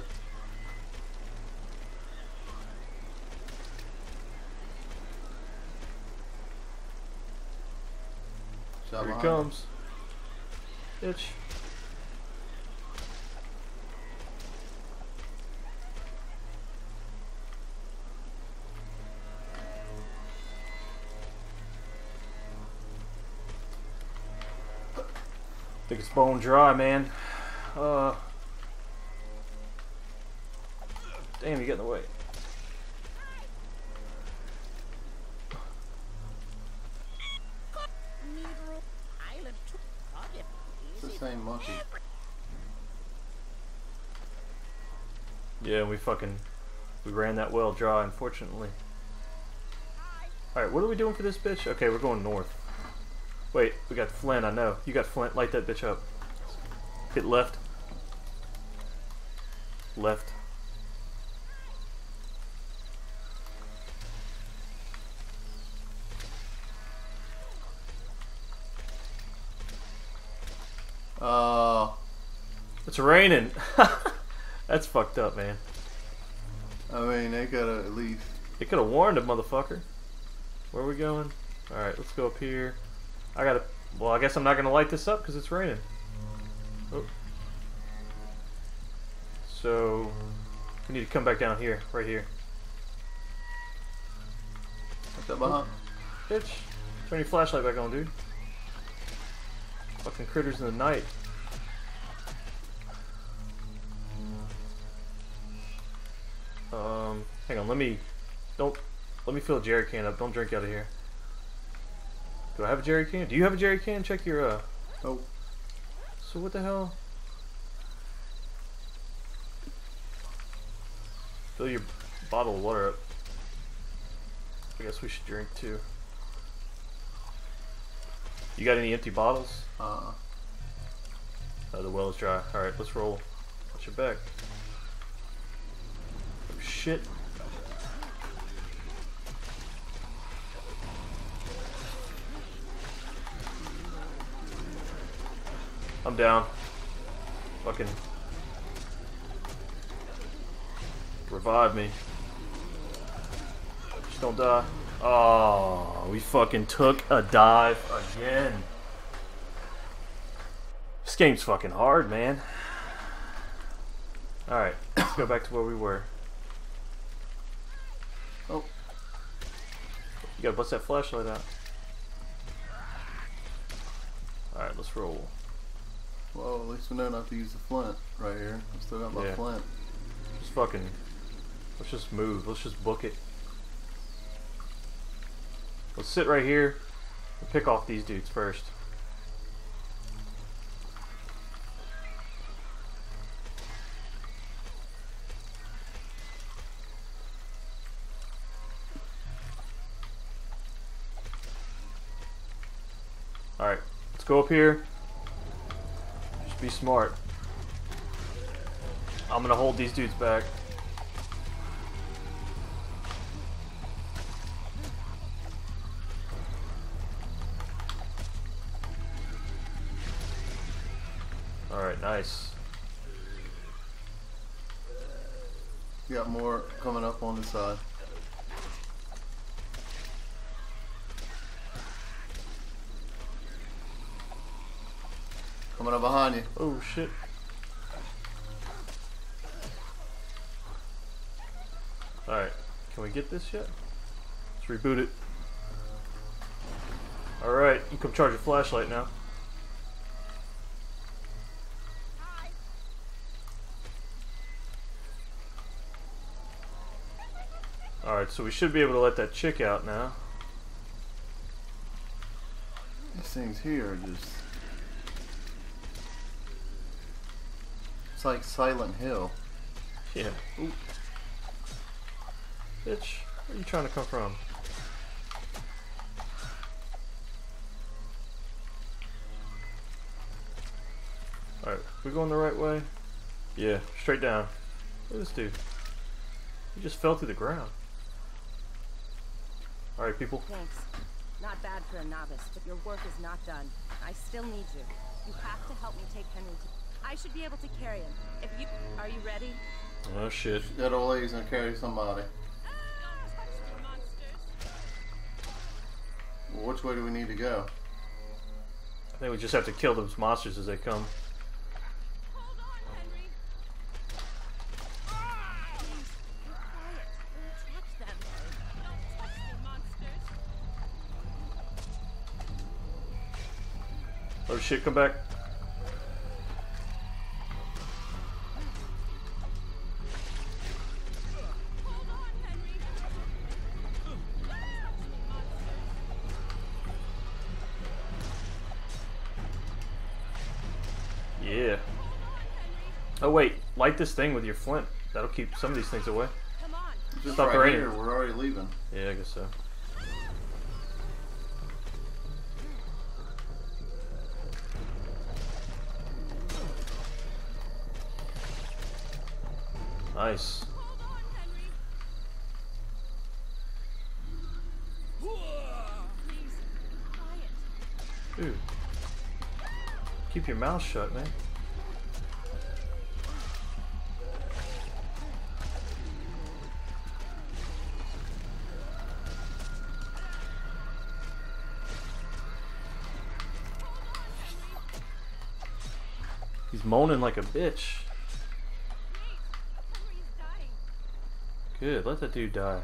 Shot Here he comes. Bitch. Bone dry, man. Uh. Damn, you get in the way. Need rope. Island two. Yeah. It's the same monkey. Yeah, we fucking we ran that well dry, unfortunately. All right, what are we doing for this bitch? Okay, we're going north. Wait, we got Flint, I know. You got Flint, light that bitch up. Hit left. Left. Oh, It's raining. That's fucked up, man. I mean, they gotta at least. They could have warned a motherfucker. Where are we going? Alright, let's go up here. I gotta. Well, I guess I'm not gonna light this up because it's raining. Oh. So. We need to come back down here, right here. What's that behind? Bitch, turn your flashlight back on, dude. Fucking critters in the night. Um, hang on, let me, don't, let me fill a jerry can up. Don't drink out of here. Do I have a jerry can? Do you have a jerry can? Check your, uh, Oh, so what the hell? Fill your bottle of water up. I guess we should drink too. You got any empty bottles? uh, Oh, the well is dry. Alright, let's roll. Watch your back. Oh, shit. I'm down. Fucking. Revive me. Just don't die. Oh, we fucking took a dive again. This game's fucking hard, man. Alright, let's go back to where we were. Oh. You gotta bust that flashlight out. Alright, let's roll. Well, at least we know not to use the flint right here. I still got my Yeah. flint. Just fucking. Let's just move. Let's just book it. Let's sit right here and pick off these dudes first. Alright, let's go up here. Be smart. I'm gonna hold these dudes back. Alright, nice. You got more coming up on the side. Coming up behind you. Oh shit. Alright, can we get this yet? Let's reboot it. Alright, you come charge your flashlight now. Alright, so we should be able to let that chick out now. These things here are just. It's like Silent Hill. Yeah. Ooh. Bitch, where are you trying to come from? Alright, we going the right way? Yeah, straight down. Look at this dude. He just fell through the ground. Alright, people. Thanks. Not bad for a novice, but your work is not done. I still need you. You have to help me take Henry to... I should be able to carry him. If you... Are you ready? Oh shit. That old lady's gonna carry somebody. Well, which way do we need to go? I think we just have to kill those monsters as they come. Hold on, Henry. Please, be quiet. Don't touch them. Don't touch the monsters. Oh shit, come back. light this thing with your flint. That'll keep some of these things away. Come on. Stop right raining. Here, we're already leaving. Yeah, I guess so. Nice. Ooh. Keep your mouth shut, man. Moaning like a bitch. Good, let that dude die.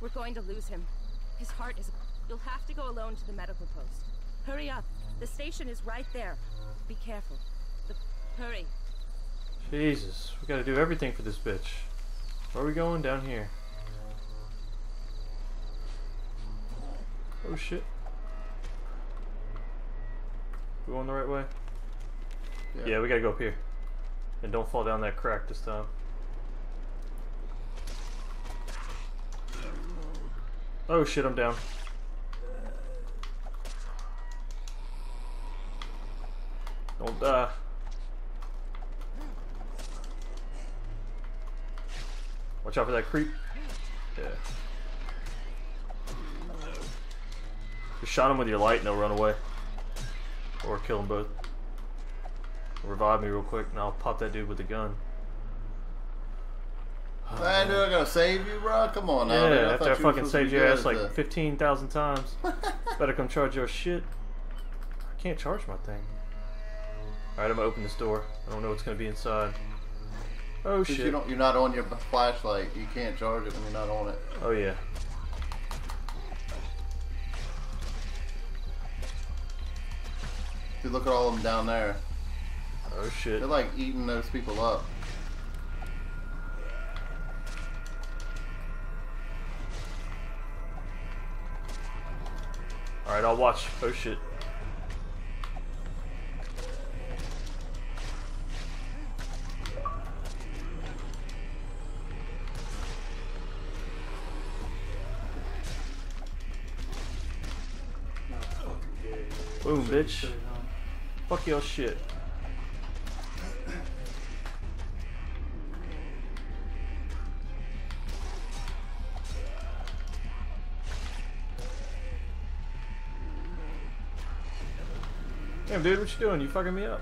We're going to lose him. His heart is. You'll have to go alone to the medical post. Hurry up. The station is right there. Be careful. The... Hurry. Jesus, we gotta do everything for this bitch. Where are we going? Down here. Oh shit. We going the right way? Yeah, we gotta go up here. And don't fall down that crack this time. Oh shit, I'm down. Don't die. Watch out for that creep. Yeah. Just shot him with your light and they'll run away. Or kill them both. Revive me real quick and I'll pop that dude with the gun. Man, dude, I gotta save you, bro. Come on now. Yeah, after I thought you were fucking saved your ass like the- 15,000 times. Better come charge your shit. I can't charge my thing. Alright, I'm gonna open this door. I don't know what's gonna be inside. Oh shit. you don't, you're not on your flashlight. You can't charge it when you're not on it. Oh yeah. Dude, look at all of them down there. Oh shit. They're like eating those people up. Alright, I'll watch. Oh shit. Boom, bitch. Fuck your shit. Dude, what you doing? You fucking me up.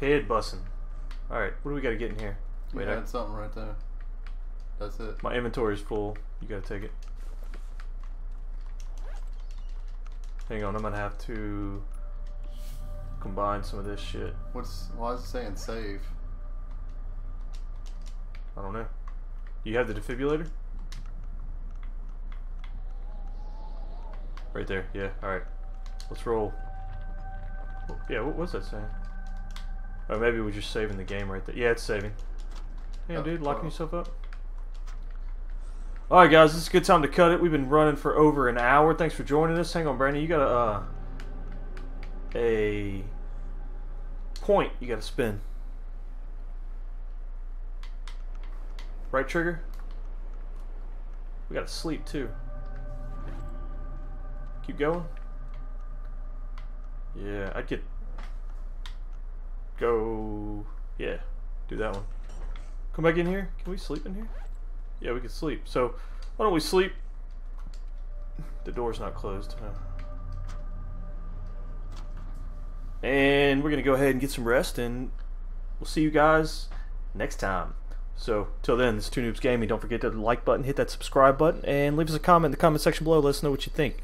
Head bussing. Alright, what do we gotta get in here? Wait, I, had something right there. That's it. my inventory is full. You gotta take it. Hang on, I'm gonna have to combine some of this shit. What's why is it saying save? I don't know. You have the defibrillator? Right there, yeah, alright. Let's roll. Oh, Yeah, what was that saying? Oh, maybe we're just saving the game right there. Yeah, it's saving. Damn, Oh, dude, locking wow. yourself up. Alright, guys, this is a good time to cut it. We've been running for over an hour. Thanks for joining us. Hang on, Brandon. You got a, uh, a point you got to spin. Right trigger? We gotta sleep too. Keep going? Yeah, I'd get. Go. Yeah, do that one. Come back in here. Can we sleep in here? Yeah, we can sleep. So, why don't we sleep? The door's not closed. huh? And we're gonna go ahead and get some rest, and we'll see you guys next time. So, till then, this is Two Noobs Gaming. Don't forget to like button, hit that subscribe button, and leave us a comment in the comment section below. Let us know what you think.